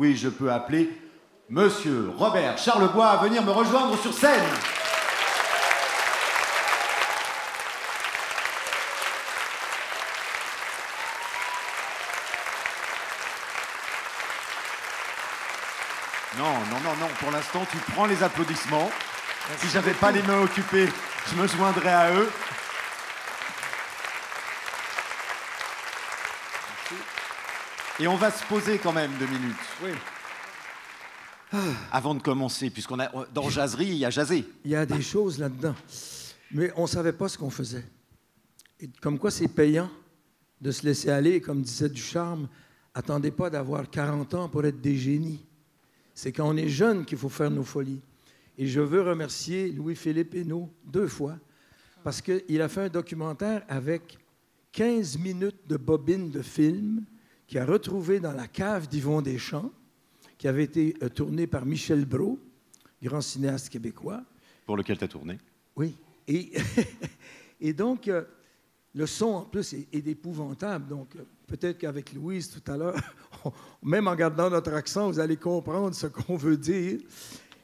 Oui, je peux appeler Monsieur Robert Charlebois à venir me rejoindre sur scène. Non, non, non, non. Pour l'instant, tu prends les applaudissements. Si j'avais pas les mains occupées, je me joindrais à eux. Et on va se poser quand même deux minutes. Oui. Avant de commencer, puisqu'on a dans jaserie, il y a jasé. Il y a des choses là-dedans. Mais on ne savait pas ce qu'on faisait. Et comme quoi c'est payant de se laisser aller, comme disait Ducharme, attendez pas d'avoir 40 ans pour être des génies. C'est quand on est jeune qu'il faut faire nos folies. Et je veux remercier Louis-Philippe Hénaud deux fois, parce qu'il a fait un documentaire avec 15 minutes de bobines de film qu'il a retrouvé dans la cave d'Yvon Deschamps, qui avait été euh, tourné par Michel Brault, grand cinéaste québécois. Pour lequel tu as tourné Oui. Et, et donc, euh, le son, en plus, est, est épouvantable. Donc, euh, peut-être qu'avec Louise, tout à l'heure, même en gardant notre accent, vous allez comprendre ce qu'on veut dire.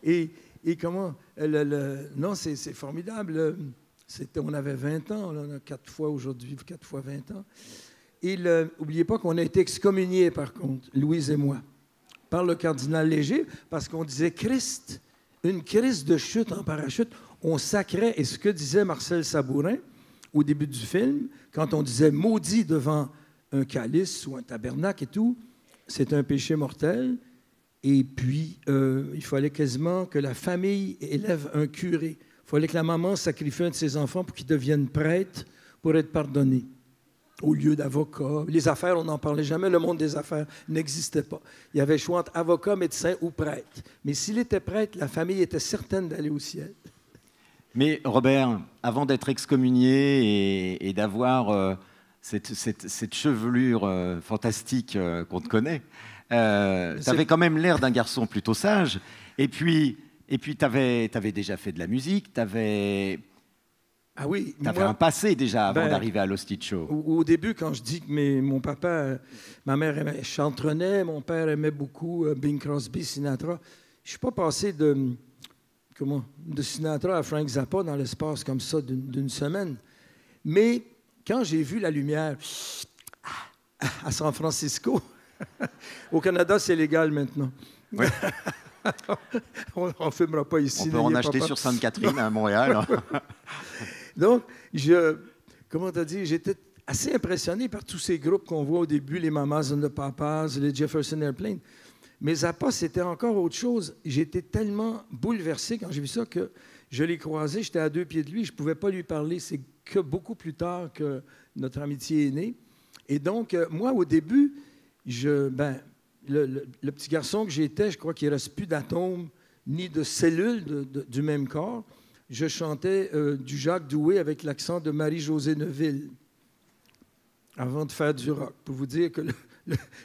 Et, et comment... Le, le- non, c'est formidable. C'était, on avait 20 ans, on a quatre fois aujourd'hui, quatre fois 20 ans. Et n'oubliez pas qu'on a été excommuniés, par contre, Louise et moi, par le cardinal Léger, parce qu'on disait Christ, une crise de chute en parachute. On sacrait, et ce que disait Marcel Sabourin au début du film, quand on disait maudit devant un calice ou un tabernacle et tout, c'est un péché mortel. Et puis, euh, il fallait quasiment que la famille élève un curé. Il fallait que la maman sacrifie un de ses enfants pour qu'il devienne prêtre pour être pardonné au lieu d'avocat. Les affaires, on n'en parlait jamais. Le monde des affaires n'existait pas. Il y avait le choix entre avocat, médecin ou prêtre. Mais s'il était prêtre, la famille était certaine d'aller au ciel. Mais Robert, avant d'être excommunié et, et d'avoir euh, cette, cette- cette chevelure euh, fantastique euh, qu'on te connaît, tu avais quand même l'air d'un garçon plutôt sage. Et puis, et puis tu avais, déjà fait de la musique, tu avais, Ah oui, un moi, passé déjà avant Ben, d'arriver à l'Hostie Show. au, au début, quand je dis que mes- mon papa, euh, ma mère aimait, chantrenait, mon père aimait beaucoup euh, Bing Crosby, Sinatra, je suis pas passé de, comment, de Sinatra à Frank Zappa dans l'espace comme ça d'une semaine. Mais quand j'ai vu la lumière à San Francisco, au Canada, c'est légal maintenant. Ouais. on ne filmera pas ici. On peut en acheter sur Sainte-Catherine à Montréal. Donc, je, comment t'as dit, j'étais assez impressionné par tous ces groupes qu'on voit au début, les Mamas and the Papas, les Jefferson Airplane. Mais Zappa, c'était encore autre chose. J'étais tellement bouleversé quand j'ai vu ça que je l'ai croisé, j'étais à deux pieds de lui, je ne pouvais pas lui parler. C'est que beaucoup plus tard que notre amitié est née. Et donc, euh, moi, au début, je, ben, le, le- petit garçon que j'étais, je crois qu'il ne reste plus d'atomes ni de cellules du même corps. Je chantais euh, du Jacques Doué avec l'accent de Marie-Josée Neuville avant de faire du rock, pour vous dire que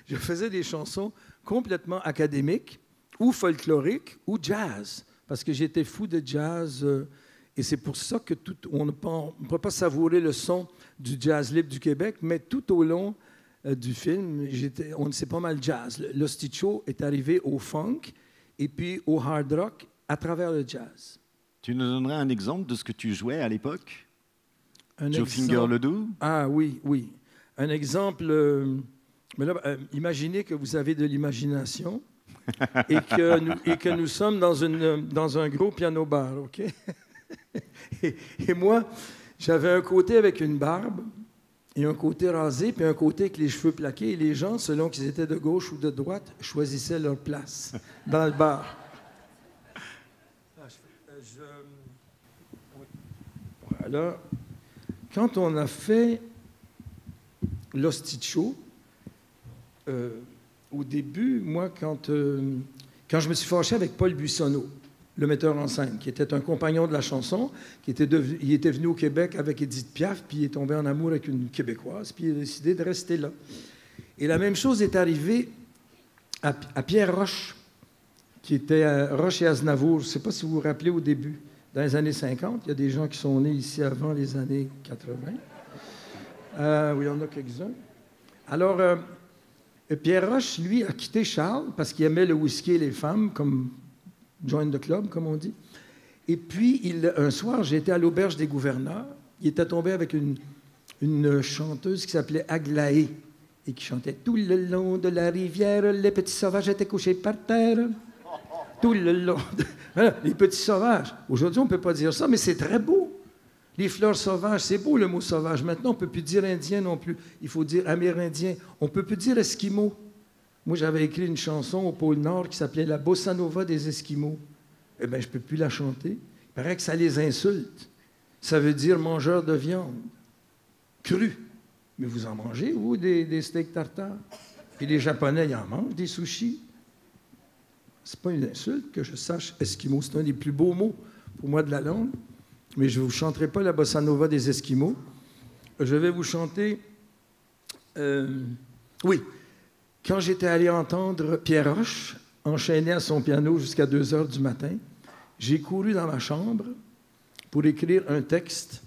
je faisais des chansons complètement académiques ou folkloriques ou jazz, parce que j'étais fou de jazz. euh, et c'est pour ça que tout, on ne peut ne pas savourer le son du jazz libre du Québec, mais tout au long euh, du film, on sait pas mal jazz. L'Hosticho est arrivé au funk et puis au hard rock à travers le jazz. Tu nous donnerais un exemple de ce que tu jouais à l'époque? Joe Finger Ledoux? Ah oui, oui. Un exemple. euh, mais là, euh, imaginez que vous avez de l'imagination et, que nous, et que nous sommes dans, une, dans un gros piano-bar, OK? et, et moi, j'avais un côté avec une barbe et un côté rasé, puis un côté avec les cheveux plaqués. Et les gens, selon qu'ils étaient de gauche ou de droite, choisissaient leur place dans le bar. Ah, Voilà. Quand on a fait l'Hosticho, euh, au début, moi, quand, euh, quand je me suis fâché avec Paul Buissonneau, le metteur en scène, qui était un compagnon de la chanson, qui était, il était venu au Québec avec Edith Piaf, puis il est tombé en amour avec une Québécoise, puis il a décidé de rester là. Et la même chose est arrivée à, à Pierre Roche, qui était à Roche et Aznavour. Je ne sais pas si vous vous rappelez au début, dans les années 50. Il y a des gens qui sont nés ici avant les années 80. Euh, oui, il y en a quelques-uns. Alors, euh, Pierre Roche, lui, a quitté Charles parce qu'il aimait le whisky et les femmes, comme join the club, comme on dit. Et puis, un soir, j'étais à l'auberge des gouverneurs. Il était tombé avec une chanteuse qui s'appelait Aglaé et qui chantait Tout le long de la rivière, les petits sauvages étaient couchés par terre. Tout le les petits sauvages. Aujourd'hui, on ne peut pas dire ça, mais c'est très beau. Les fleurs sauvages, c'est beau le mot sauvage. Maintenant, on ne peut plus dire indien non plus. Il faut dire amérindien. On ne peut plus dire esquimau. Moi, j'avais écrit une chanson au pôle Nord qui s'appelait La Bossa Nova des Esquimaux. Eh bien, je ne peux plus la chanter. Il paraît que ça les insulte. Ça veut dire mangeur de viande. Cru. Mais vous en mangez, vous, des, steaks tartare? Puis les Japonais, ils en mangent, des sushis. C'est pas une insulte que je sache Esquimau. C'est un des plus beaux mots pour moi de la langue. Mais je ne vous chanterai pas la bossa nova des Esquimaux. Je vais vous chanter. euh, oui. Quand j'étais allé entendre Pierre Roche enchaîné à son piano jusqu'à 2 heures du matin, j'ai couru dans ma chambre pour écrire un texte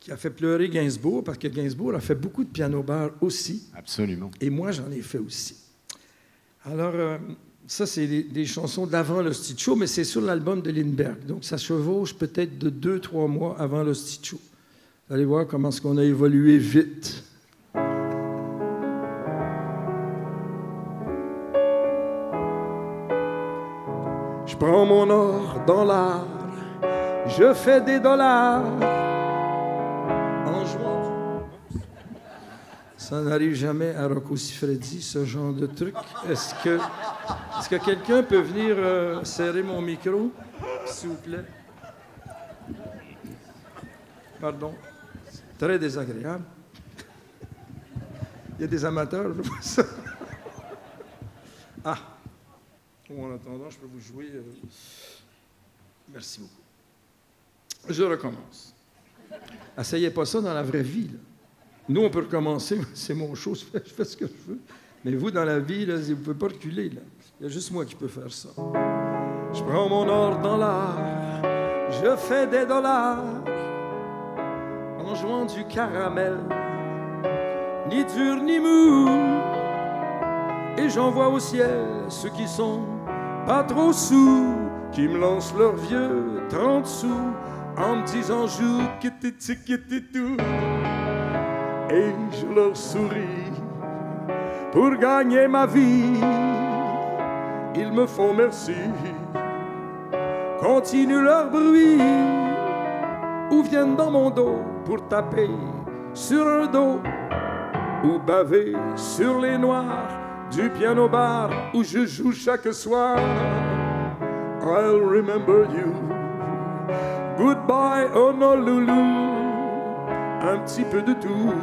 qui a fait pleurer Gainsbourg, parce que Gainsbourg a fait beaucoup de piano-bar aussi. Absolument. Et moi, j'en ai fait aussi. Alors, euh, ça, c'est des, chansons d'avant l'Hostie mais c'est sur l'album de Lindbergh. Donc, ça chevauche peut-être de deux, trois mois avant l'Hostie. Vous allez voir comment est-ce qu'on a évolué vite. Je prends mon or dans l'art, je fais des dollars ça n'arrive jamais à Rocco Siffredi, ce genre de truc. Est-ce que, est que quelqu'un peut venir euh, serrer mon micro, s'il vous plaît? Pardon. Très désagréable. Il y a des amateurs, je ça. Ah. Bon, en attendant, je peux vous jouer. euh, Merci beaucoup. Je recommence. Essayez pas ça dans la vraie vie. là. Nous, on peut recommencer, c'est mon show, je fais, ce que je veux. Mais vous, dans la vie, vous ne pouvez pas reculer. Là. Il y a juste moi qui peux faire ça. Je prends mon or dans l'art, je fais des dollars en jouant du caramel, ni dur ni mou. Et j'envoie au ciel ceux qui sont pas trop sous, qui me lancent leurs vieux 30 sous en me disant joue, kititi, tout et je leur souris pour gagner ma vie. Ils me font merci, continuent leur bruit ou viennent dans mon dos pour taper sur un dos ou baver sur les noirs du piano bar où je joue chaque soir. I'll remember you. Goodbye, Honolulu un petit peu de tout.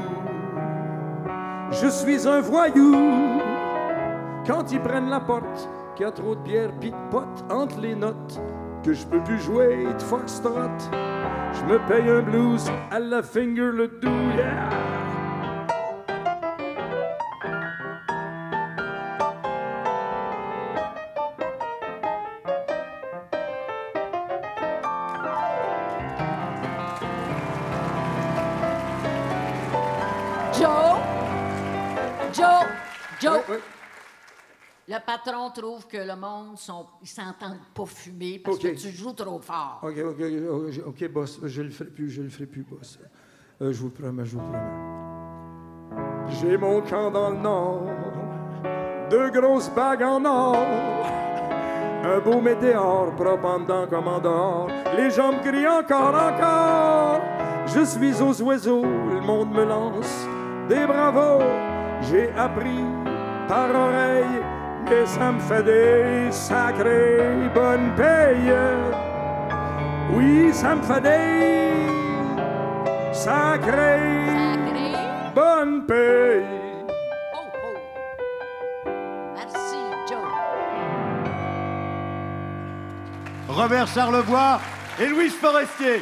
Je suis un voyou quand ils prennent la porte, qu'il y a trop de bière pis de entre les notes, que je peux plus jouer de foxtrot. Je me paye un blues à la finger le do, yeah! Le patron trouve que le monde, sont, ils s'entendent pas fumer parce que tu joues trop fort. OK, OK, OK, boss, je le ferai plus, je le ferai plus, boss. Euh, je vous promets, je vous promets. J'ai mon camp dans le nord, deux grosses bagues en or, un beau météore propre comme en dehors. Les gens me crient encore, encore. Je suis aux oiseaux, le monde me lance des bravos. J'ai appris par oreille, mais ça me fait des sacrées bonnes payes. Oui, ça me fait des sacrées Sacré. bonnes payes. Oh, oh. Merci, Joe. Robert Charlevoix et Louis Forestier.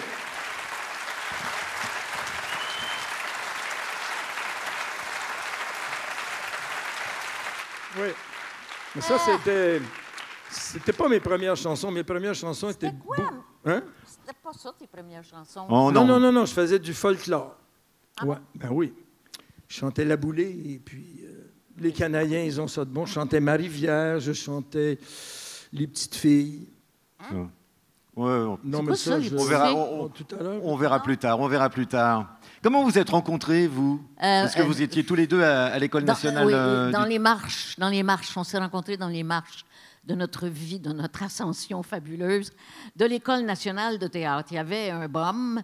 Oui. Mais ça, c'était. C'était pas mes premières chansons. Mes premières chansons étaient. C'était quoi? Hein? C'était pas ça tes premières chansons. Oh Non, non, non, non, non, je faisais du folklore. ouais, ben oui. Je chantais la boulée et puis. euh, Les Canadiens, ils ont ça de bon. Je chantais Marie-Rivière, je chantais Les Petites Filles. Ouais, on- Non, quoi ça, je- on verra, on- on- tout à l'heure. on verra plus tard, on verra plus tard. Comment vous êtes rencontrés, vous Parce que euh, vous étiez tous les deux à, à l'école Dans, nationale oui, euh, dans du- les marches, dans les marches. On s'est rencontrés dans les marches de notre vie, de notre ascension fabuleuse de l'école nationale de théâtre. Il y avait un bum.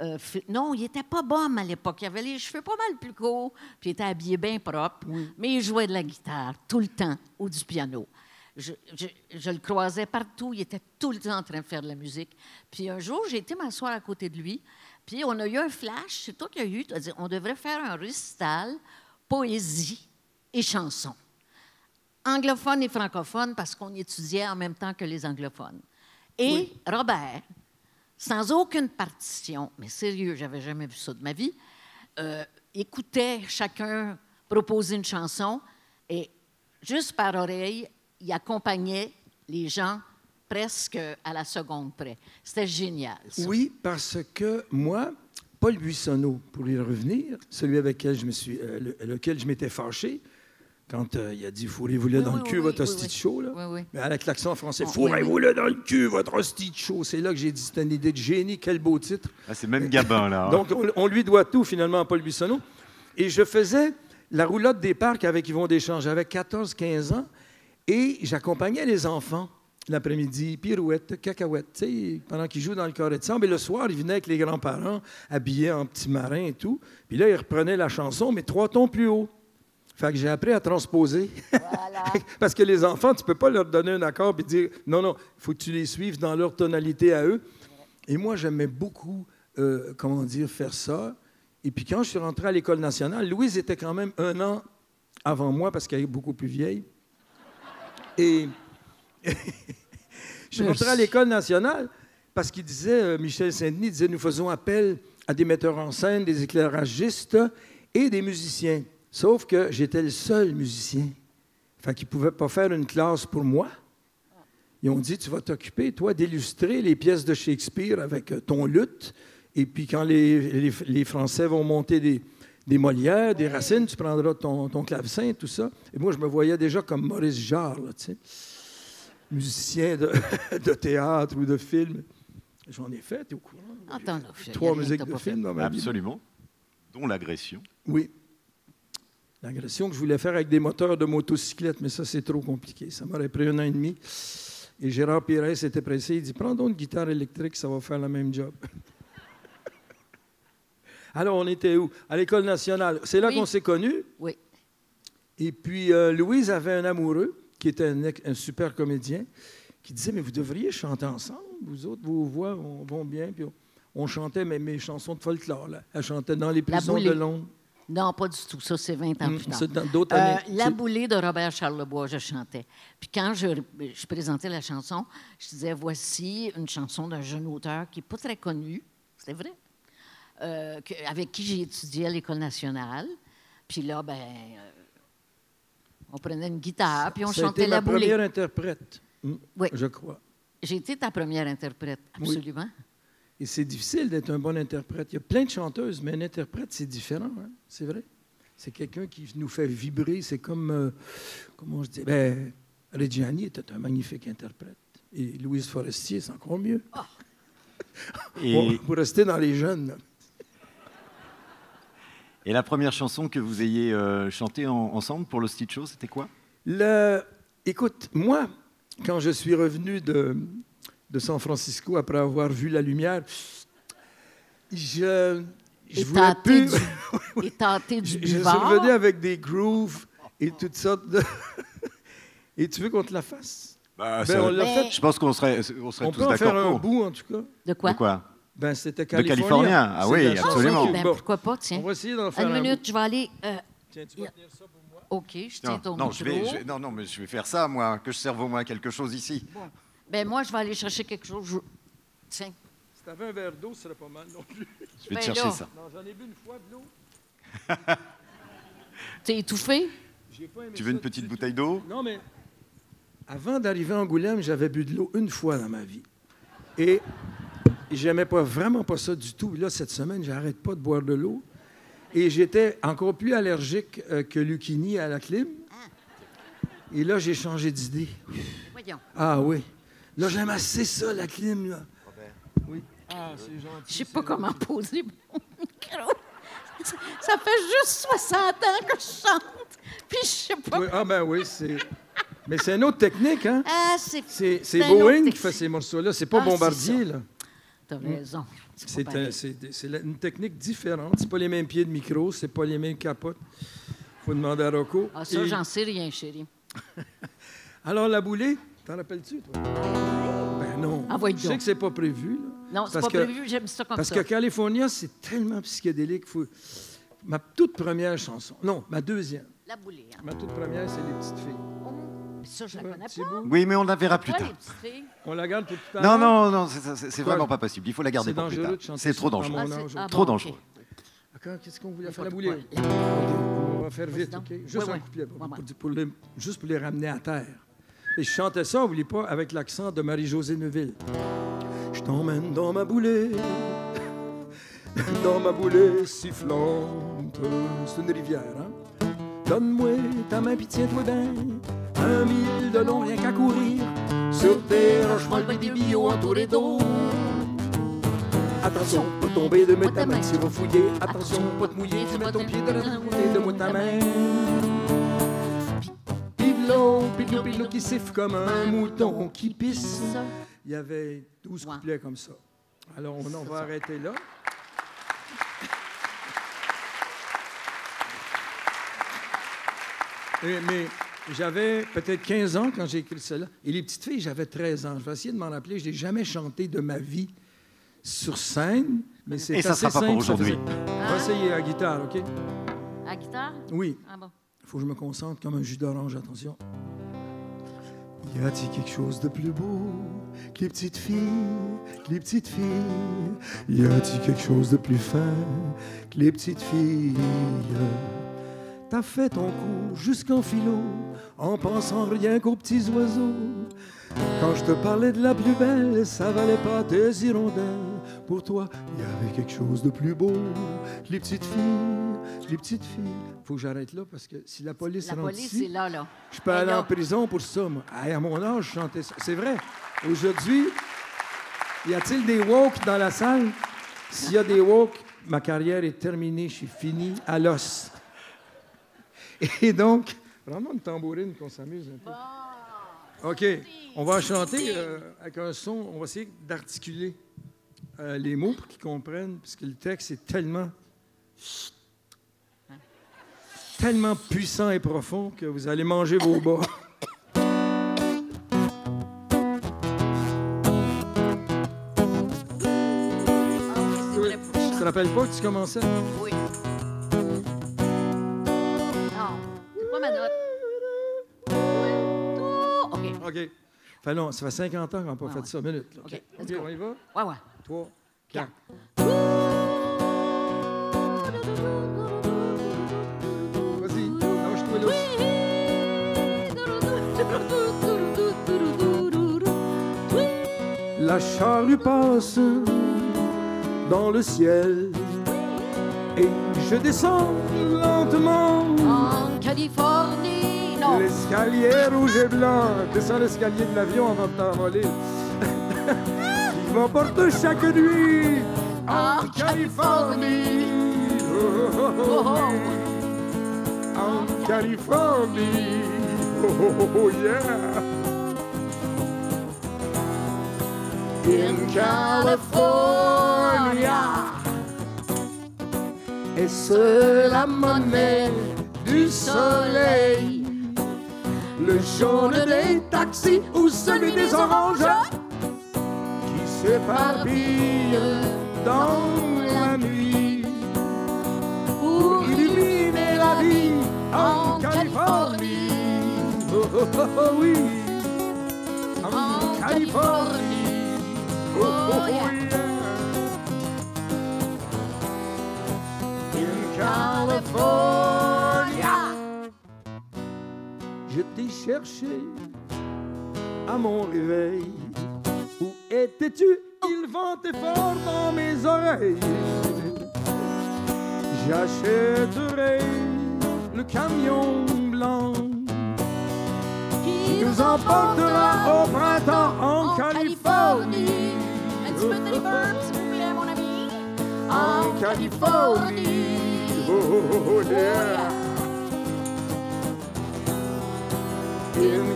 euh, non, il n'était pas bum à l'époque. Il avait les cheveux pas mal plus courts, puis il était habillé bien propre. Mais il jouait de la guitare tout le temps ou du piano. Je, je- je le croisais partout. Il était tout le temps en train de faire de la musique. Puis un jour, j'ai été m'asseoir à côté de lui. Puis on a eu un flash. C'est toi qui as eu. Tu as dit, on devrait faire un récital poésie et chanson. Anglophone et francophone parce qu'on étudiait en même temps que les anglophones. Et Robert, sans aucune partition, mais sérieux, j'avais jamais vu ça de ma vie, euh, écoutait chacun proposer une chanson et juste par oreille, il accompagnait les gens presque à la seconde près. C'était génial. ça. Oui, parce que moi, Paul Buissonneau, pour y revenir, celui avec lequel je me suis, euh, le- lequel je m'étais fâché, quand euh, il a dit Fourrez-vous-le Oui, dans oui, le cul, oui, votre oui, hostie oui. de show, là. Oui, oui. Mais avec l'accent français, Oh, Fourrez-vous-le dans le cul, votre hostie de show. C'est là que j'ai dit C'est une idée de génie, quel beau titre. Ah, c'est même Gabin, là. hein. Donc, on, on lui doit tout, finalement, à Paul Buissonneau. Et je faisais la roulotte des parcs avec Yvon Deschamps. J'avais 14-15 ans et j'accompagnais les enfants l'après-midi, pirouette, cacahuète, tu sais, pendant qu'ils jouent dans le carré de sable. Et le soir, ils venaient avec les grands-parents, habillés en petits marins et tout. Puis là, ils reprenaient la chanson, mais trois tons plus haut. Fait que j'ai appris à transposer. Parce que les enfants, tu peux pas leur donner un accord et dire non, non, il faut que tu les suives dans leur tonalité à eux. Et moi, j'aimais beaucoup, euh, comment dire, faire ça. Et puis quand je suis rentré à l'École nationale, Louise était quand même un an avant moi parce qu'elle est beaucoup plus vieille. Et je suis rentré à l'École nationale parce qu'il disait, euh, Michel Saint-Denis disait, nous faisons appel à des metteurs en scène, des éclairagistes et des musiciens. Sauf que j'étais le seul musicien. Fait qu'ils ne pouvaient pas faire une classe pour moi. Ils ont dit, tu vas t'occuper, toi, d'illustrer les pièces de Shakespeare avec euh, ton luth. Et puis quand les, Français vont monter des, des Molières, des Racines, tu prendras ton, ton clavecin, tout ça. Et moi, je me voyais déjà comme Maurice Jarre, là, tu sais, musicien de, de théâtre ou de film. J'en ai fait, t'es au courant? Attends, là, il y a Trois musiques de films dans ma vie. Absolument. Dont l'agression. Oui. L'agression que je voulais faire avec des moteurs de motocyclette, mais ça, c'est trop compliqué. Ça m'aurait pris un an et demi. Et Gérard Pires s'était pressé. Il dit Prends donc une guitare électrique, ça va faire le même job. Alors, on était où? À l'École nationale. C'est là Oui. qu'on s'est connus. Oui. Et puis, euh, Louise avait un amoureux qui était un, super comédien qui disait Mais vous devriez chanter ensemble. Vous autres, vos voix vont, bien. Puis on, on chantait mes, mes chansons de folklore. Là. Elle chantait dans les prisons de. Londres. Non, pas du tout. Ça, c'est 20 ans Hum, plus tard. d'autres Euh, années. la boulée de Robert Charlebois, je chantais. Puis quand je, je présentais la chanson, je disais voici une chanson d'un jeune auteur qui n'est pas très connu, c'est vrai, euh, que- avec qui j'ai étudié à l'École nationale. Puis là, ben, euh, on prenait une guitare, puis on Ça a chantait été la ma boulée. première interprète, Oui. je crois. J'ai été ta première interprète, Oui. absolument. Et c'est difficile d'être un bon interprète. Il y a plein de chanteuses, mais un interprète, c'est différent, hein, c'est vrai. C'est quelqu'un qui nous fait vibrer. C'est comme, euh, comment je dis, ben, Reggiani était un magnifique interprète. Et Louise Forestier, c'est encore mieux. Et, Bon, pour rester dans les jeunes. Et la première chanson que vous ayez euh, chantée en- ensemble pour le Stitch Show, c'était quoi? Le- Écoute, moi, quand je suis revenu de, de San Francisco après avoir vu la lumière, je, je voulais plus. du, et tâter du Je, je suis revenu avec des grooves et toutes sortes de. et tu veux qu'on te la fasse? Bah, Ben, ça- on l'a fait. Je pense qu'on serait, on serait On tous peut en faire d'accord un bout, en tout cas. De quoi? De quoi? Ben, c'était De californien. californien. Ah oui, absolument. Ben, pourquoi pas, on tiens. va essayer d'en faire Une un minute, bout. je vais aller. euh, Tiens, tu vas tenir ça pour moi. OK, je tiens non, ton non, micro. je vais, je non, non, mais je vais faire ça, moi, que je serve au moins quelque chose ici. Bon. Ben moi, je vais aller chercher quelque chose. Je- Tiens. Si t'avais un verre d'eau, ce serait pas mal non plus. Je vais Ben te chercher là. ça. Non, j'en ai bu une fois de l'eau. T'es étouffé? J'ai pas aimé Tu veux une petite bouteille d'eau? Non, mais avant d'arriver à Angoulême, j'avais bu de l'eau une fois dans ma vie. Et j'aimais pas, vraiment pas ça du tout. Là, cette semaine, j'arrête pas de boire de l'eau. Et j'étais encore plus allergique euh, que Lucchini à la clim. Et là, j'ai changé d'idée. Voyons. Ah oui. Là, j'aime assez ça, la clim. Là. Oui. Ah, c'est gentil. Je sais pas comment poser mon micro. Ça, fait juste 60 ans que je chante. Puis je sais pas. Oui, ah ben oui, c'est... Mais c'est une autre technique, hein? Ah, c'est. C'est, Boeing qui fait ces morceaux-là. C'est pas Ah, Bombardier, là. T'as raison. C'est un- une technique différente. C'est pas les mêmes pieds de micro, c'est pas les mêmes capotes. faut demander à Rocco. Ah, ça, Et- j'en sais rien, chérie. Alors, la boulée, t'en rappelles-tu, toi? Ben non. Ah, Je sais que c'est pas prévu, là. Non, c'est Parce pas que- prévu, j'aime ça comme Parce ça. que California, c'est tellement psychédélique. Faut... Ma toute première chanson, non, ma deuxième. La boulée, hein. Ma toute première, c'est Les Petites Filles. Ça, je la Ouais, connais c'est pas. beau. Oui, mais on la verra plus tard. On la garde pour tout à Non, l'heure. non, non, c'est- vraiment pas possible. Il faut la garder pour plus tard. C'est trop dangereux. Ah, ah, Trop dangereux. D'accord, qu'est-ce qu'on voulait faire la boulée? On va faire vite, OK? Juste un couplet, pour- les- juste pour les ramener à terre. Et je chantais ça, n'oubliez pas, avec l'accent de Marie-Josée Neuville. Je t'emmène dans ma boulée, dans ma boulée sifflante. C'est une rivière, hein? Donne-moi ta main, pis tiens-toi bien. Un mille de long, rien qu'à courir. Sur des roches molles, ben des billots entourés d'eau. Attention, pas tomber de mettre ta main si vous fouillez. Attention, pas te mouiller, tu mets ton pied de l'autre côté de moi ta main. Pidlou, pidlou, pidlou qui siffle comme un mouton qui pisse. Il y avait 12 Ouais. couplets comme ça. Alors, on, on va arrêter là. Et- mais j'avais peut-être 15 ans quand j'ai écrit cela. Et les petites filles, j'avais 13 ans. Je vais essayer de m'en rappeler. Je n'ai jamais chanté de ma vie sur scène. Mais c'est Et ça assez sera pas pour aujourd'hui. faisait- On va essayer à guitare, OK? à guitare? Oui. Ah bon. Il faut que je me concentre comme un jus d'orange, attention. Y a-t-il quelque chose de plus beau que les petites filles, que les petites filles? Y a-t-il quelque chose de plus fin que les petites filles? T'as fait ton coup jusqu'en philo en pensant rien qu'aux petits oiseaux. Quand je te parlais de la plus belle, ça valait pas tes hirondelles. Pour toi, il y avait quelque chose de plus beau les petites filles, les petites filles. Faut que j'arrête là parce que si la police La rentre police ici, est là, là. je peux aller là. en prison pour ça. Moi. À mon âge, je chantais ça. C'est vrai. Aujourd'hui, y a-t-il des woke dans la salle? S'il y a des woke, ma carrière est terminée. Je suis fini à l'os. Et donc, vraiment une tambourine qu'on s'amuse un peu. OK. On va chanter euh, avec un son. On va essayer d'articuler euh, les mots pour qu'ils comprennent, parce que le texte est tellement. tellement puissant et profond que vous allez manger vos bas. Ah Tu te rappelles pas que tu commençais? Oui. OK. Fait non, ça fait 50 ans qu'on n'a pas Ouais, fait ouais. ça. Minute. là. OK, OK, let's go. on y va? Ouais, ouais. 3, 4. Vas-y, lâche-toi là. La charrue passe dans le ciel et je descends lentement En Californie, l'escalier rouge et blanc. Descends l'escalier de l'avion avant de t'envoler. Il m'emporte chaque nuit en En Californie. Oh, oh, oh, Oh, oh. En Californie. Oh, oh, oh, yeah. In California. Est-ce la monnaie du soleil? Le jaune des taxis ou celui des oranges qui s'éparpille dans la nuit pour illuminer la vie en Californie. Oh, oh, oh, oh, oui, à mon réveil. Où étais-tu? Il ventait fort dans mes oreilles. J'achèterai le camion blanc qui nous emportera au printemps en, Californie. Un petit peu de reverb, s'il vous plaît, mon ami? En Californie. Oh, yeah. In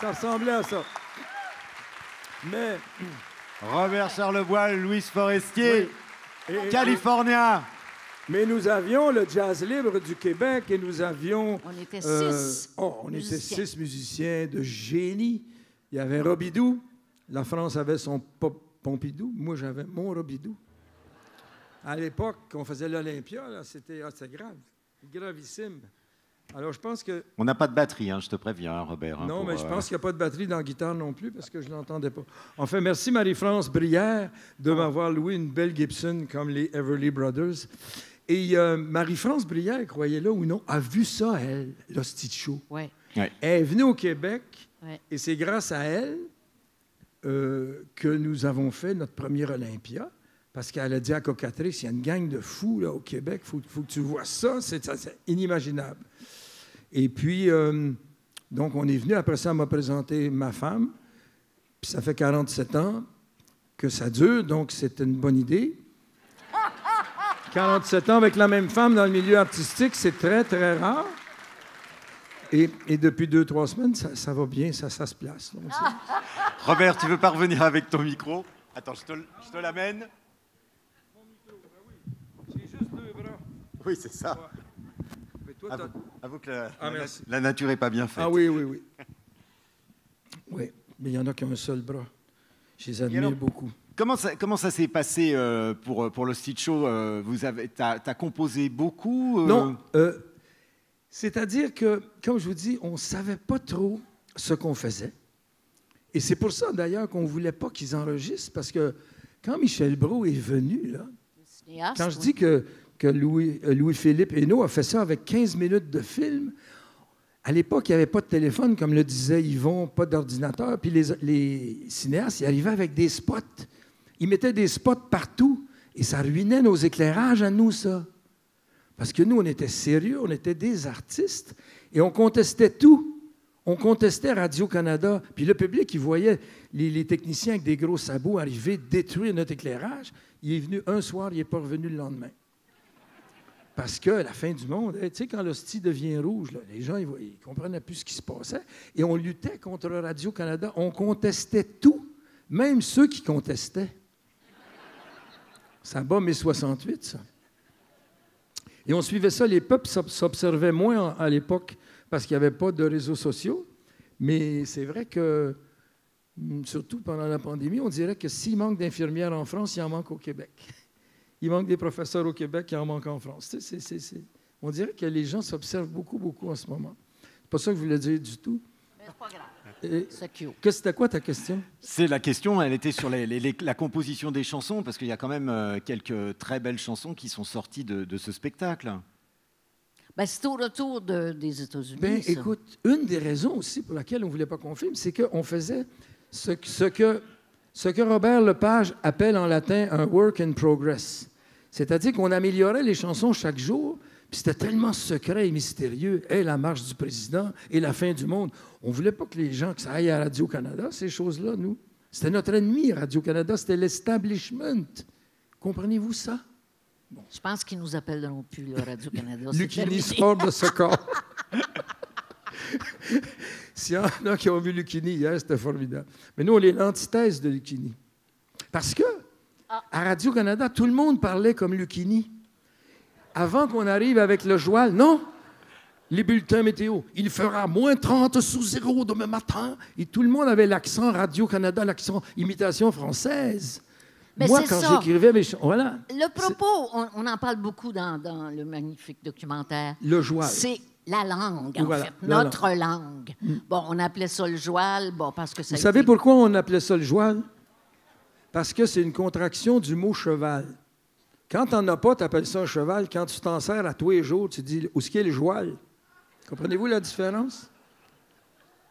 Ça ressemblait à ça. Mais Robert Charlebois, Louis Forestier, Et- Californien. Mais nous avions le jazz libre du Québec et nous avions. On était euh, six oh, on musiciens. était six musiciens de génie. Il y avait Robidou. La France avait son Pop- Pompidou. Moi, j'avais mon Robidou. À l'époque, on faisait l'Olympia, là, c'était ah, c'était grave, gravissime. Alors, je pense que. On n'a pas de batterie, hein, je te préviens, hein, Robert. hein, Non, pour, mais je euh, pense qu'il n'y a pas de batterie dans la guitare non plus parce que je ne l'entendais pas. Enfin, merci Marie-France Brière de m'avoir loué une belle Gibson comme les Everly Brothers. Et euh, Marie-France Brière, croyez-le ou non, a vu ça, elle, l'hostie show. Ouais, ouais. Elle est venue au Québec ouais. et c'est grâce à elle euh, que nous avons fait notre premier Olympia. Parce qu'elle a dit à Cocatrice, il y a une gang de fous là, au Québec, il faut, faut que tu vois ça, c'est c'est inimaginable. Et puis, euh, donc, on est venu, après ça, elle m'a présenté ma femme, puis ça fait 47 ans que ça dure, donc c'était une bonne idée. 47 ans avec la même femme dans le milieu artistique, c'est très, très rare. Et, et depuis deux, trois semaines, ça, ça va bien, ça, ça se place. Donc, Robert, tu veux pas revenir avec ton micro? Attends, je te, l- je te l'amène. J'ai juste deux bras. Oui, c'est ça. Mais toi, Avoue, avoue que la, Ah, la- merci. la nature est pas bien faite. Ah oui, oui, oui. Oui, mais il y en a qui ont un seul bras. Je les admire alors- beaucoup. Comment ça, comment ça s'est passé euh, pour, pour le Stitch Show euh, Vous avez, t'as, t'as composé beaucoup euh, Non, euh, c'est-à-dire que, comme je vous dis, on ne savait pas trop ce qu'on faisait. Et c'est pour ça, d'ailleurs, qu'on ne voulait pas qu'ils enregistrent, parce que quand Michel Brault est venu, là, Cinéaste, quand je dis que, que Louis, euh, Louis-Philippe Hainaut a fait ça avec 15 minutes de film, à l'époque, il n'y avait pas de téléphone, comme le disait Yvon, pas d'ordinateur. Puis les, les cinéastes, ils arrivaient avec des spots. Ils mettaient des spots partout. Et ça ruinait nos éclairages à nous, ça. Parce que nous, on était sérieux, on était des artistes. Et on contestait tout. On contestait Radio-Canada. Puis le public, il voyait les, techniciens avec des gros sabots arriver détruire notre éclairage. Il est venu un soir, il n'est pas revenu le lendemain. Parce que la fin du monde, hein, tu sais, quand l'hostie devient rouge, les gens, ils ne comprenaient plus ce qui se passait. Et on luttait contre Radio-Canada. On contestait tout, même ceux qui contestaient. Ça bat mai 68, ça. Et on suivait ça. Les peuples s'ob- s'observaient moins à l'époque parce qu'il n'y avait pas de réseaux sociaux. Mais c'est vrai que, hum, surtout pendant la pandémie, on dirait que s'il manque d'infirmières en France, il en manque au Québec. Il manque des professeurs au Québec, il en manque en France. On dirait que les gens s'observent beaucoup, beaucoup en ce moment. C'est pas ça que je voulais dire du tout. Mais pas grave. C'était quoi ta question? C'est la question, elle était sur les- les- les- la composition des chansons, parce qu'il y a quand même euh, quelques très belles chansons qui sont sorties de, de ce spectacle. Ben, c'est au retour de- des États-Unis. Ben, écoute, une des raisons aussi pour laquelle on ne voulait pas qu'on filme, c'est qu'on faisait ce, que- ce que, ce que Robert Lepage appelle en latin un work in progress. C'est-à-dire qu'on améliorait les chansons chaque jour, c'était tellement secret et mystérieux. Et la marche du président et la fin du monde. On ne voulait pas que les gens, que ça aille à Radio-Canada, ces choses-là, nous. C'était notre ennemi, Radio-Canada, c'était l'establishment. Comprenez-vous ça? Je pense qu'ils nous appelleront plus, le Radio-Canada. Terminé. sort de ce corps. S'il y en a qui ont vu Lucchini hier, c'était formidable. Mais nous, on est l'antithèse de Lucchini. Parce que, à Radio-Canada, tout le monde parlait comme Lucchini. Avant qu'on arrive avec le joual, non, les bulletins météo, il fera moins 30 sous zéro demain matin. Et tout le monde avait l'accent Radio-Canada, l'accent imitation française. Mais Moi, quand j'écrivais mes voilà, Le propos, on, on en parle beaucoup dans, dans le magnifique documentaire. le joual. C'est la langue, en Voilà, fait, la notre langue. Bon, on appelait ça le joual, bon, parce que ça Vous a savez été- pourquoi on appelait ça le joual? parce que c'est une contraction du mot cheval. Quand tu n'en as pas, tu appelles ça un cheval. Quand tu t'en sers à tous les jours, tu dis où est-ce qu'il est le joual? Comprenez-vous la différence?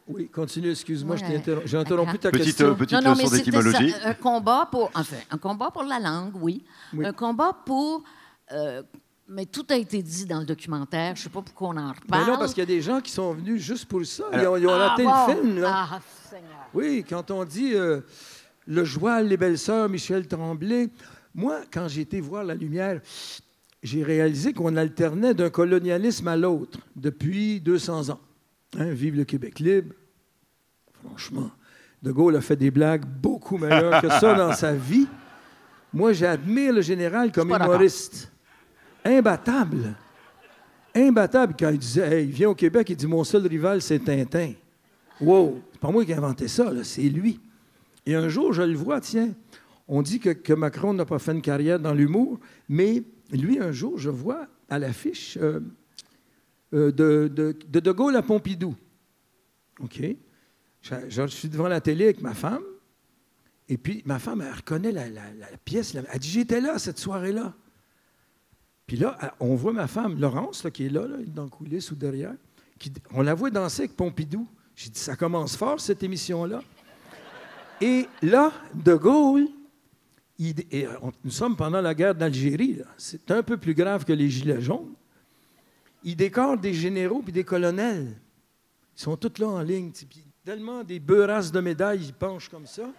Oui, continue, excuse-moi, je t'ai Ouais. interrompu- j'ai interrompu ta Petite, question. euh, petite Non, non, mais leçon d'étymologie. un combat pour, enfin, un combat pour la langue, oui. Oui. Un combat pour, euh, mais tout a été dit dans le documentaire. Je ne sais pas pourquoi on en Mais reparle. Ben non, parce qu'il y a des gens qui sont venus juste pour ça. Ils ont, ils ont Ah, raté bon. le film. Là. Ah, Seigneur. Oui, quand on dit euh, le joual, les belles-sœurs, Michel Tremblay, moi, quand j'ai été voir La Lumière, j'ai réalisé qu'on alternait d'un colonialisme à l'autre depuis 200 ans. Hein, vive le Québec libre. Franchement, De Gaulle a fait des blagues beaucoup meilleures que ça dans sa vie. Moi, j'admire le général comme humoriste. Imbattable. Imbattable. Quand il disait, Hey, il vient au Québec, il dit Mon seul rival, c'est Tintin. Wow, c'est pas moi qui ai inventé ça, c'est lui. Et un jour, je le vois, tiens, on dit que, Macron n'a pas fait une carrière dans l'humour, mais lui, un jour, je vois à l'affiche euh, euh, de, de, Gaulle à Pompidou. OK. Je, suis devant la télé avec ma femme, et puis ma femme, elle reconnaît la, pièce. Elle dit J'étais là cette soirée-là. Puis là, on voit ma femme, Laurence, qui est là, dans le coulisses ou derrière, on la voit danser avec Pompidou. J'ai dit, ça commence fort, cette émission-là. Et là, De Gaulle, on- nous sommes pendant la guerre d'Algérie, c'est un peu plus grave que les Gilets jaunes. Il décore des généraux puis des colonels. Ils sont tous là en ligne. tellement des beurrasses de médailles, ils penchent comme ça.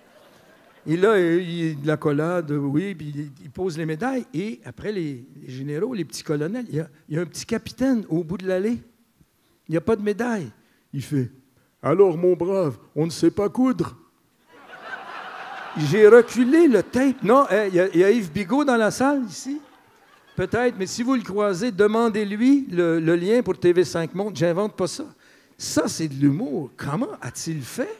Et là, euh, il y a de la collade, oui, puis il, il pose les médailles. Et après, les, les généraux, les petits colonels, il y, a, il y a un petit capitaine au bout de l'allée. Il n'y a pas de médaille. Il fait Alors, mon brave, on ne sait pas coudre. J'ai reculé le tape. Non, il y, a- il y a Yves Bigot dans la salle, ici. Peut-être, mais si vous le croisez, demandez-lui le, le lien pour TV5 Monde. J'invente pas ça. Ça, c'est de l'humour. Comment a-t-il fait?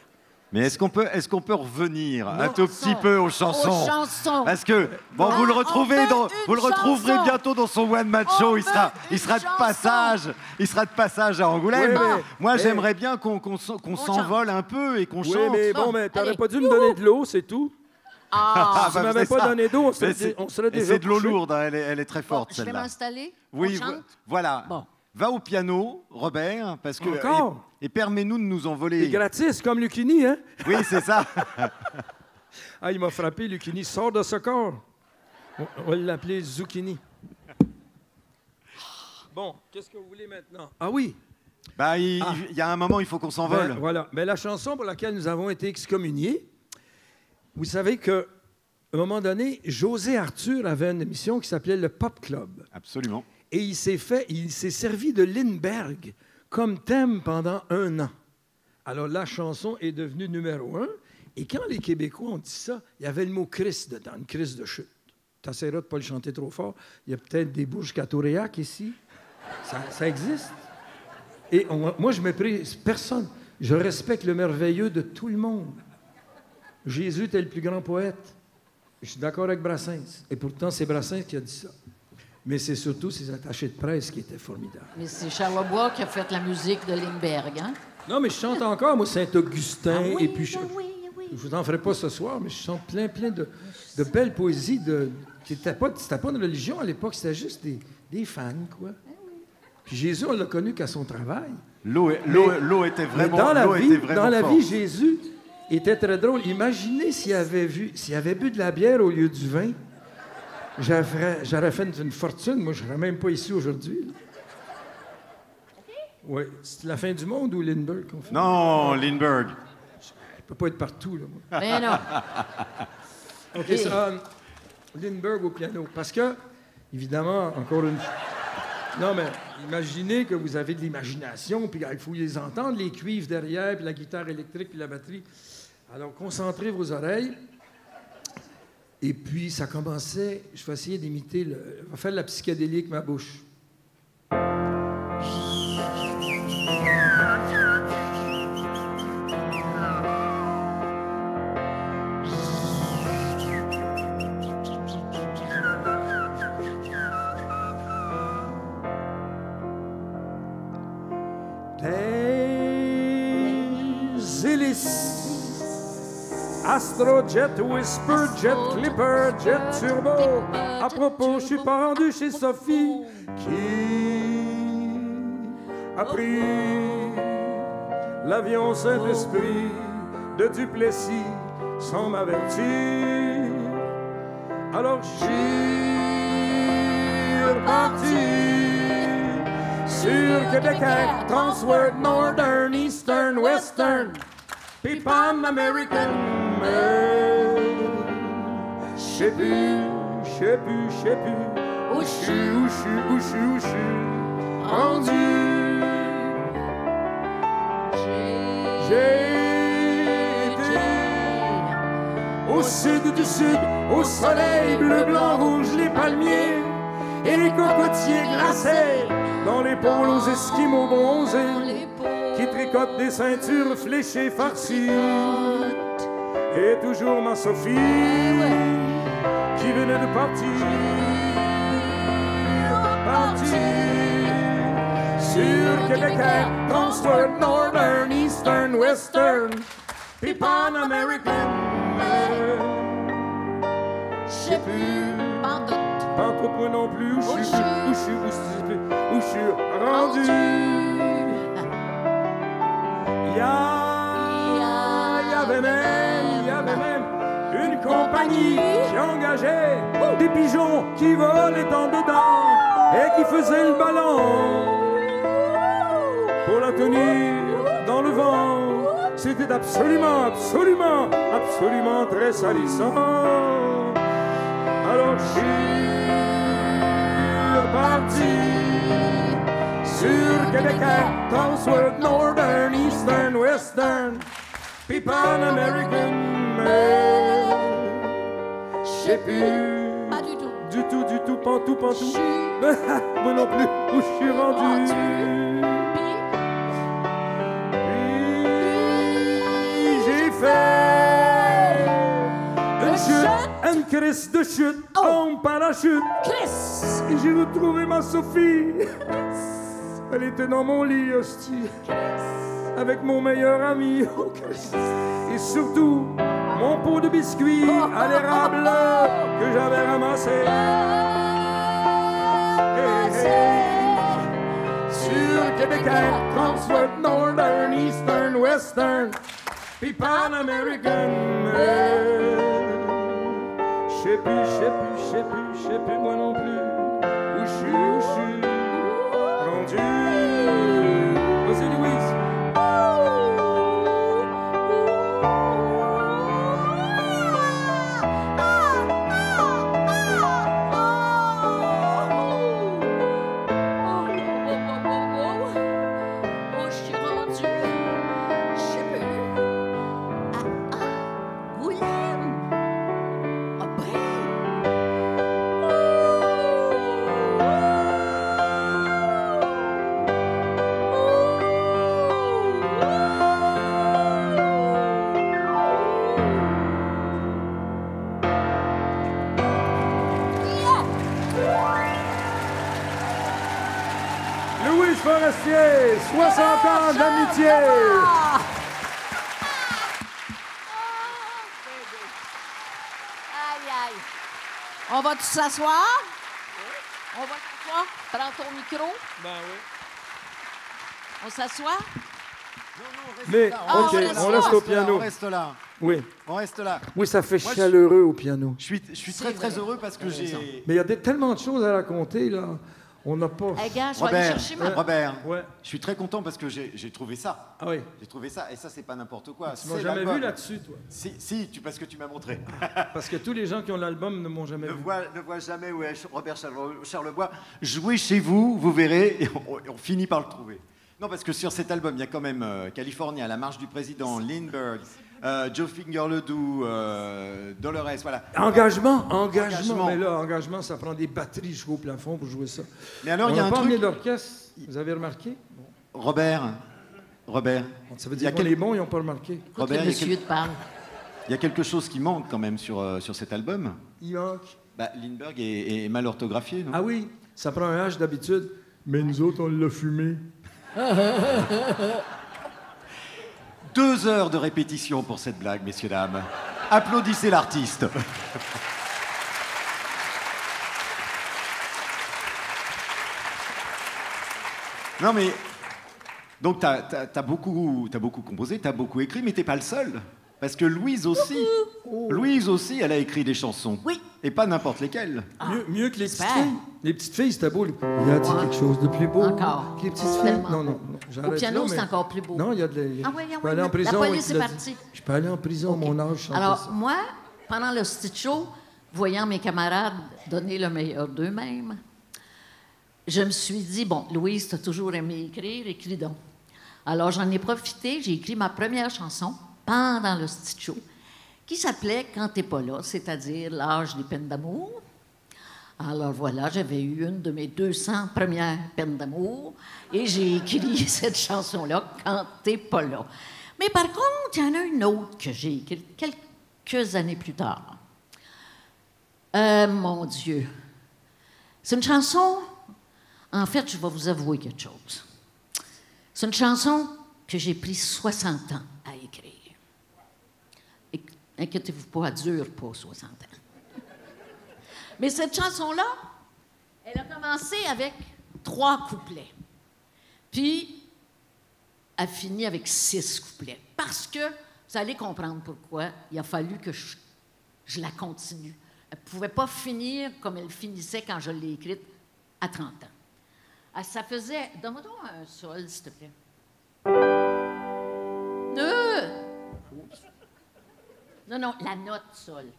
Mais est-ce qu'on peut, est qu'on peut revenir un Non. tout petit peu aux chansons Aux chansons. Parce que bon, Ah, vous le on retrouvez dans, vous le retrouverez chanson. bientôt dans son one man On show. Il sera, il sera de chanson. passage, il sera de passage à Angoulême. Oui, mais- Moi, mais- j'aimerais bien qu'on qu'on On s'envole un peu et qu'on Oui, chante. mais Bon, bon, mais t'aurais pas dû me donner de l'eau, c'est tout. Ah, Si tu bah, m'avais c'est pas ça. donné d'eau, on serait, on serait déjà c'est de l'eau lourde, hein, elle, est, elle est très bon, forte je vais m'installer. Oui, On vo- chante? voilà. Bon. Va au piano, Robert, parce que Encore? et, et permets-nous de nous C'est envoler. gratis, comme Lucchini, hein? Oui, c'est ça. Ah, il m'a frappé, Lucchini. Sors de ce corps. On, on va l'appeler Zucchini. Bon, qu'est-ce que vous voulez maintenant? Ah oui, Bah, il, Ah. il y a un moment, il faut qu'on s'envole. Ben, voilà. Mais la chanson pour laquelle nous avons été excommuniés, vous savez que à un moment donné, José Arthur avait une émission qui s'appelait le Pop Club. Absolument. Et il s'est fait, il s'est servi de Lindbergh comme thème pendant un an. Alors la chanson est devenue numéro un. Et quand les Québécois ont dit ça, il y avait le mot Christ dedans, une crise de chute. T'essaieras de ne pas le chanter trop fort. Il y a peut-être des bouches catoréaques ici. Ça, existe. Et moi, je méprise personne. Je respecte le merveilleux de tout le monde. Jésus était le plus grand poète. Je suis d'accord avec Brassens. Et pourtant, c'est Brassens qui a dit ça. Mais c'est surtout ses attachés de presse qui étaient formidables. Mais c'est Charlebois qui a fait la musique de Lindbergh, hein? Non, mais je chante encore, moi, Saint-Augustin. Ah oui, et puis, je, ah oui, ah oui. je vous en ferai pas ce soir, mais je chante plein, plein de, de belles poésies. De, qui n'étaient pas, c'était pas une religion à l'époque, c'était juste des, des fans, quoi. Puis Jésus, on l'a connu qu'à son travail. L'eau, est- l'eau, Mais- l'eau était vraiment, dans la l'eau vie, était vraiment dans la forte. vie, Jésus était très drôle. Imaginez s'il avait vu, s'il avait bu de la bière au lieu du vin. J'aurais, j'aurais fait une, une fortune. Moi, je serais même pas ici aujourd'hui. Oui. C'est la fin du monde ou Lindbergh qu'on fait? Non, Lindbergh. Je peux pas être partout, là, moi. Mais non. OK, Et- ça, euh, Lindbergh au piano. Parce que, évidemment, encore une Non, mais imaginez que vous avez de l'imagination, puis il faut les entendre, les cuivres derrière, puis la guitare électrique, puis la batterie. Alors, concentrez vos oreilles. Et puis, ça commençait, je vais essayer d'imiter, le, je faire de la psychédélie avec ma bouche. Hélices Astrojet, Whisper, Jet Clipper, Jet Turbo. À propos, je suis pas rendu chez Sophie qui a pris l'avion Saint-Esprit de Duplessis sans m'avertir. Alors j'y reparti sur Québec Air, Transworld, Northern, Eastern, Western, puis Pan Mail. J'sais plus, j'sais plus, j'sais plus, où j'suis, où j'suis, où j'suis, où j'suis rendu. J'ai été au sud du sud, au soleil bleu, blanc, rouge, les palmiers et les cocotiers glacés dans les pôles aux esquimaux bronzés qui tricotent des ceintures fléchées farcies. Et toujours ma Sophie qui venait de partir, partir sur Québec Air, Transworld, Northern, Eastern, Western, puis Pan American. J'sais plus. Pas trop moi non plus, où je suis, où je suis, où je suis, où je suis rendu. Compagnie qui engageait des pigeons qui volaient en dedans et qui faisaient le ballon pour la tenir dans le vent. C'était absolument, absolument, absolument très salissant. Alors je suis reparti sur Québec Transworld, Northern, Eastern, Western, puis Pan American sais plus Pas du tout. du tout, du tout, pantou, pantou. J'suis Moi non plus, où je suis rendu? Puis j'ai fait une chute, une crise de chute en parachute. Chris! Et j'ai retrouvé ma Sophie. Elle était dans mon lit, hostie. Avec mon meilleur ami. Oh, Christ. Et surtout, mon pot de biscuits à l'érable que j'avais ramassé. Hey, hey. Sur Québec Air, Transworld, Northern, Eastern, Western, puis Pan American Mail. J'sais plus, j'sais plus, j'sais plus, j'sais plus moi non plus. 60 ans d'amitié. Aïe, aïe. On va tous s'asseoir? On va s'asseoir? Prends ton micro. Ben oui. On s'assoit? Mais, Ah, OK, on reste on là. reste au On piano. reste là. Oui, On reste là. oui, ça fait Moi, je- chaleureux au piano. Je suis, je suis très très heureux parce que j'ai. Mais il y a des- tellement de choses à raconter, là. On n'a pas... Hey, gars, je vais aller Robert, chercher ma... Robert, Ouais. je suis très content parce que j'ai j'ai trouvé ça. Ah oui. J'ai trouvé ça et ça c'est pas n'importe quoi. Tu m'as C'est jamais l'album. vu là-dessus, toi. Si, si, tu, parce que tu m'as montré. Parce que tous les gens qui ont l'album ne m'ont jamais Ne vu. vois, ne vois jamais où est Robert Charle- Charlebois. Jouez chez vous, vous verrez, et on, on finit par le trouver. Non, parce que sur cet album, il y a quand même euh, California, La Marche du Président, Lindbergh, euh, Joe Finger Ledoux, euh, Dolores, voilà. Engagement, engagement, Engagement. Mais là, engagement, ça prend des batteries jusqu'au plafond pour jouer ça. Mais alors, il y a un truc. d'orchestre, vous avez remarqué? Robert, Robert, Ça veut Il y a dire qu'on quel- est bons, ils n'ont pas remarqué. Robert, il y a monsieur te parle. il y a quelque chose qui manque quand même sur, euh, sur cet album. Il manque. Bah, Lindbergh est, est mal orthographié, non? Ah oui, ça prend un H d'habitude. Mais nous autres, on l'a fumé. Deux heures de répétition pour cette blague, messieurs, dames. Applaudissez l'artiste. non mais, donc tu as, beaucoup, beaucoup composé, tu as beaucoup écrit, mais tu pas le seul. Parce que Louise aussi, Louise aussi, elle a écrit des chansons. Oui. Et pas n'importe lesquelles. mieux, mieux, que les petites filles. Les petites filles, c'était beau. Il y a quelque chose de plus beau Encore. que les petites filles? Non, non. non Au piano, c'est encore plus beau. Non, il y a de la... Ah oui, je peux aller en prison. La police est partie. Je peux aller en prison, mon âge. Alors, moi, pendant le show, voyant mes camarades donner le meilleur d'eux-mêmes, je me suis dit, bon, Louise, tu as toujours aimé écrire, écris donc. Alors, j'en ai profité, j'ai écrit ma première chanson pendant le show, qui s'appelait Quand t'es pas là, c'est-à-dire l'âge des peines d'amour. Alors voilà, j'avais eu une de mes 200 premières peines d'amour et j'ai écrit cette chanson-là, Quand t'es pas là. Mais par contre, il y en a une autre que j'ai écrite quelques années plus tard. Euh, mon Dieu. C'est une chanson, en fait, je vais vous avouer quelque chose. C'est une chanson que j'ai pris 60 ans à écrire. Inquiétez-vous pas, elle dure pas 60 ans. Mais cette chanson-là, elle a commencé avec trois couplets. Puis, elle finit avec six couplets. Parce que, vous allez comprendre pourquoi, il a fallu que je, la continue. Elle ne pouvait pas finir comme elle finissait quand je l'ai écrite à 30 ans. Ah, ça faisait. Donne-moi un sol, s'il te plaît. Non, non, la note sol.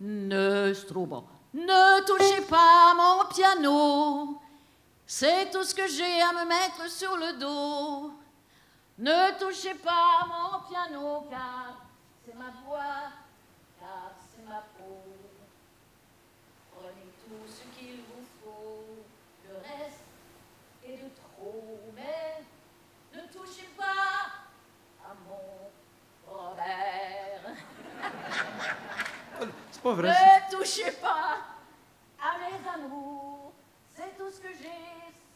Ne, c'est trop bon. Ne touchez pas mon piano, c'est tout ce que j'ai à me mettre sur le dos. Ne touchez pas mon piano, car c'est ma voix, car c'est ma peau. Prenez tout ce qu'il vous faut, le reste est de trop, mais ne touchez pas à mon Robert. C'est pas vrai. Ne touchez pas à mes amours. C'est tout ce que j'ai,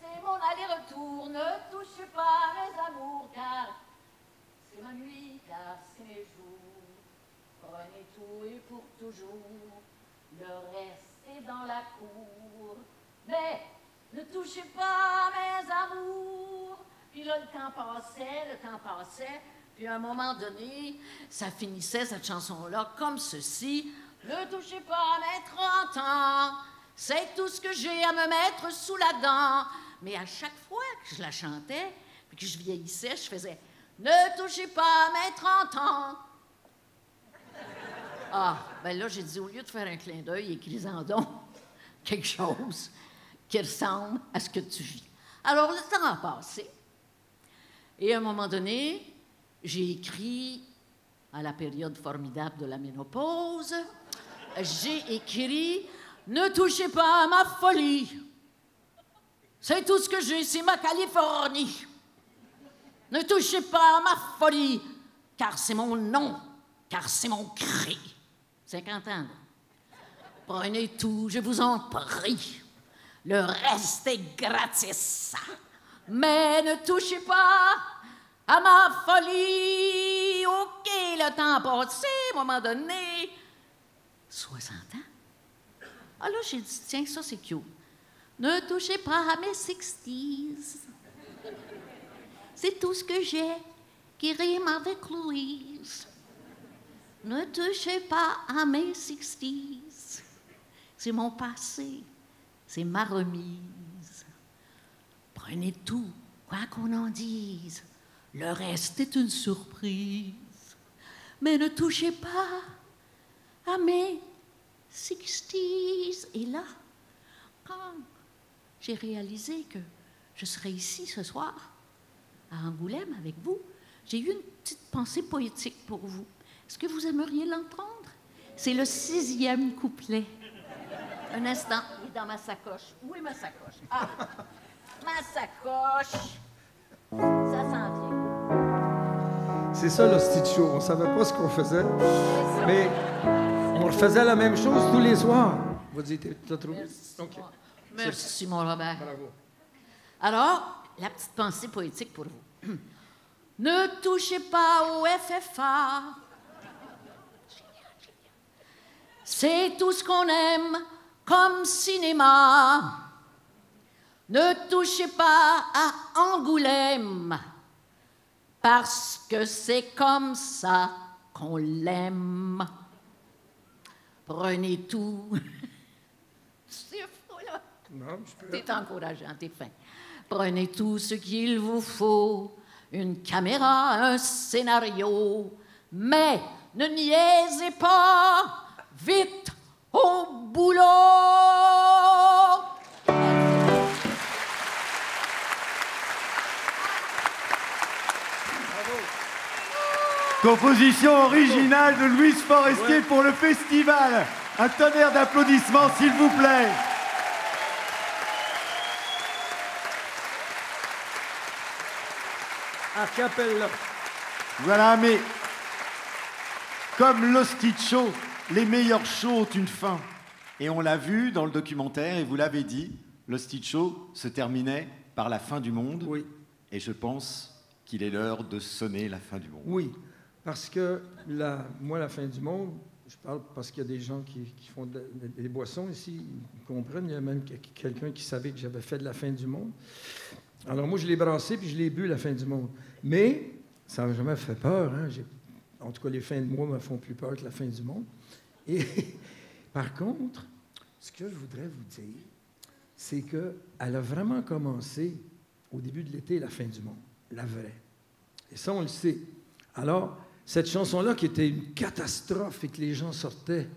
c'est mon aller-retour. Ne touchez pas à mes amours, car c'est ma nuit, car c'est mes jours. Prenez tout et pour toujours. Le reste est dans la cour. Mais ne touchez pas à mes amours. Puis là, le temps passait, le temps passait. Puis à un moment donné, ça finissait, cette chanson-là, comme ceci. Ne touchez pas à mes 30 ans, c'est tout ce que j'ai à me mettre sous la dent. Mais à chaque fois que je la chantais, puis que je vieillissais, je faisais Ne touchez pas à mes 30 ans. Ah, ben là, j'ai dit, au lieu de faire un clin d'œil, écris-en donc quelque chose qui ressemble à ce que tu vis. Alors, le temps a passé. Et à un moment donné, j'ai écrit à la période formidable de la ménopause. J'ai écrit Ne touchez pas à ma folie. C'est tout ce que j'ai, c'est ma Californie. Ne touchez pas à ma folie, car c'est mon nom, car c'est mon cri. 50 ans. Prenez tout, je vous en prie. Le reste est gratis. Mais ne touchez pas à ma folie. OK, le temps passé, à un moment donné. 60 ans. Alors j'ai dit, tiens, ça c'est cute. Ne touchez pas à mes 60s. C'est tout ce que j'ai qui rime avec Louise. Ne touchez pas à mes 60s. C'est mon passé. C'est ma remise. Prenez tout, quoi qu'on en dise. Le reste est une surprise. Mais ne touchez pas à mes 60s. Et là, quand j'ai réalisé que je serais ici ce soir, à Angoulême, avec vous, j'ai eu une petite pensée poétique pour vous. Est-ce que vous aimeriez l'entendre? C'est le sixième couplet. Un instant, il est dans ma sacoche. Où est ma sacoche? Ah! Ma sacoche! Ça s'en vient. C'est ça show. On savait pas ce qu'on faisait, mais on refaisait la même chose tous les soirs. Vous dites, tu as trouvé? Merci, Merci, mon Robert. Bravo. Alors, la petite pensée poétique pour vous. ne touchez pas au FFA, C'est tout ce qu'on aime comme cinéma. Ne touchez pas à Angoulême, parce que c'est comme ça qu'on l'aime. Prenez tout. c'est fou, là. Non, je peux. T'es encourageant, t'es fin. Prenez tout ce qu'il vous faut, une caméra, un scénario, mais ne niaisez pas, vite au boulot. Composition originale de Louise Forestier pour le festival. Un tonnerre d'applaudissements, s'il vous plaît. A cappella. Voilà, mais comme l'hostie show, les meilleurs shows ont une fin. Et on l'a vu dans le documentaire, et vous l'avez dit, l'hostie show se terminait par la fin du monde. Oui. Et je pense qu'il est l'heure de sonner la fin du monde. Oui, parce que moi, la fin du monde, je parle parce qu'il y a des gens qui, font de- de- des boissons ici, ils comprennent. Il y a même que- quelqu'un qui savait que j'avais fait de la fin du monde. Alors moi, je l'ai brassé puis je l'ai bu, la fin du monde. Mais ça m'a jamais fait peur. hein. En tout cas, les fins de mois me font plus peur que la fin du monde. Et par contre, ce que je voudrais vous dire, c'est qu'elle a vraiment commencé au début de l'été, la fin du monde, la vraie. Et ça, on le sait. Alors, cette chanson-là qui était une catastrophe et que les gens sortaient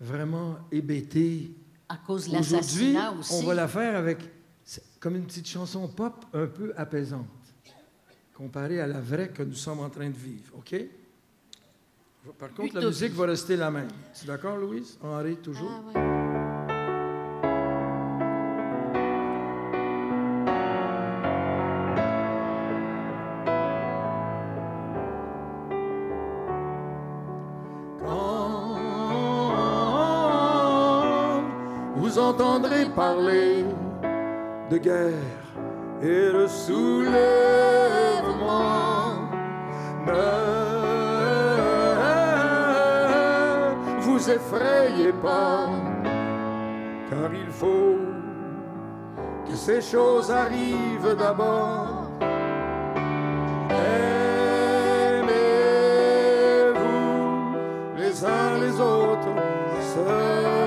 vraiment hébétés. À cause de Aujourd'hui, l'assassinat aussi. on va la faire avec comme une petite chanson pop un peu apaisante, comparée à la vraie que nous sommes en train de vivre. OK? Par contre, la musique va rester la même. Tu es d'accord, Louise? Henri, toujours? Ah, ouais. Entendrez parler de guerre et de soulèvement, ne vous effrayez pas, car il faut que ces choses arrivent d'abord. Aimez-vous les uns les autres, ce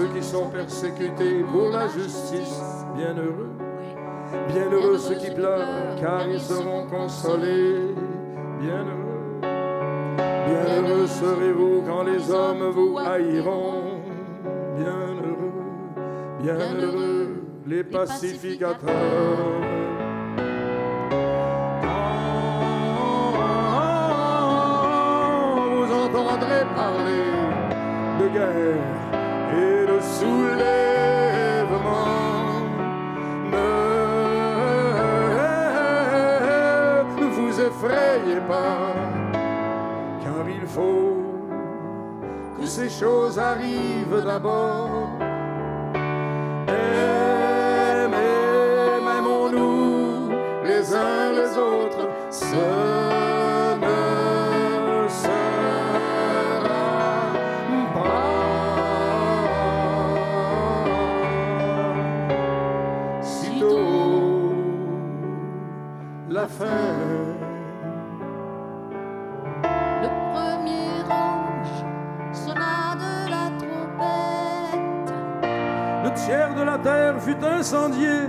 ceux qui sont persécutés pour la justice. Bienheureux. Bienheureux ceux qui pleurent, car ils seront consolés. Bienheureux. Bienheureux serez-vous quand les hommes vous haïront. Bienheureux. Bienheureux les pacificateurs. Quand vous entendrez parler de guerre et soulèvement, ne vous effrayez pas, car il faut que ces choses arrivent d'abord. Fin. Le premier ange sonna de la trompette. Le tiers de la terre fut incendié,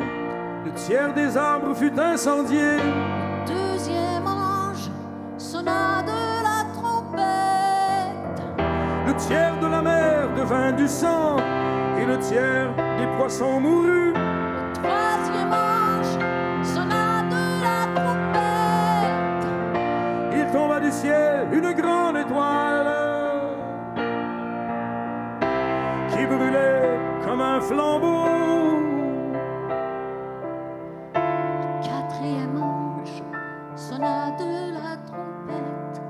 le tiers des arbres fut incendié. Deuxième ange sonna de la trompette. Le tiers de la mer devint du sang, et le tiers des poissons mourut. Comme un flambeau. Quatrième ange sonna de la trompette.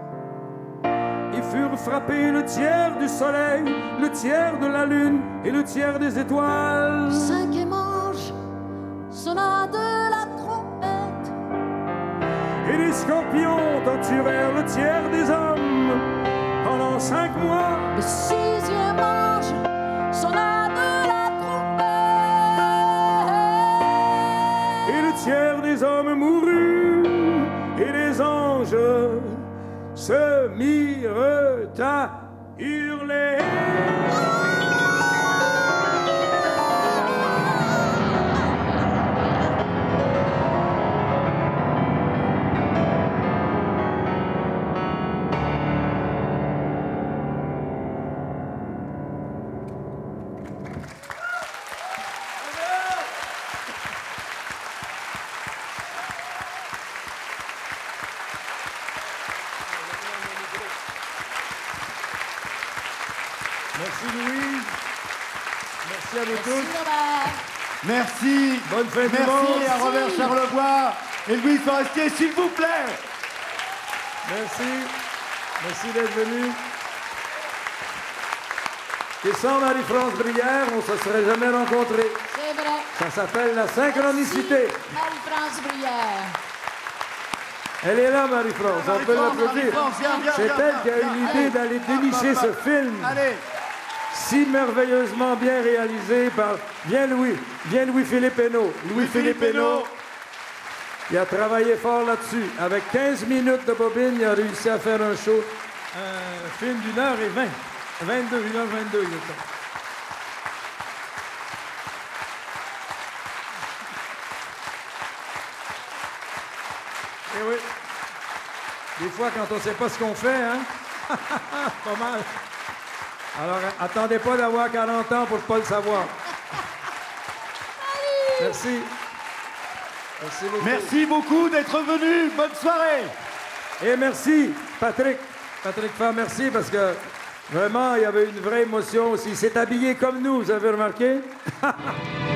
Et furent frapper le tiers du soleil, le tiers de la lune et le tiers des étoiles. Cinquième ange sonna de la trompette. Et les scorpions torturèrent le tiers des hommes pendant cinq mois. Le sixième ange se mirent à Merci. Bonne fin de Merci à Robert Charlevoix et Louis Forestier, s'il vous plaît. Merci. Merci d'être venu. Et sans Marie-France Brière, on ne se serait jamais rencontrés. C'est vrai. Ça s'appelle la synchronicité. Marie-France Brière. Elle est là, Marie-France. On peut l'applaudir. C'est elle viens. qui a eu l'idée d'aller dénicher ce film Allez. Si merveilleusement bien réalisé par. Viens, Louis. Viens, Louis-Philippe Hénaud. Louis-Philippe Hénaud. Il a travaillé fort là-dessus. Avec 15 minutes de bobine, il a réussi à faire un show, un film d'une heure et vingt. 22, une heure 22, il est temps. Eh oui. Des fois, quand on ne sait pas ce qu'on fait, hein? pas mal. Alors, attendez pas d'avoir 40 ans pour ne pas le savoir. Merci. Merci beaucoup. Merci beaucoup d'être venu. Bonne soirée. Et merci, Patrick. Patrick Farr, merci parce que vraiment, il y avait une vraie émotion aussi. Il s'est habillé comme nous, vous avez remarqué?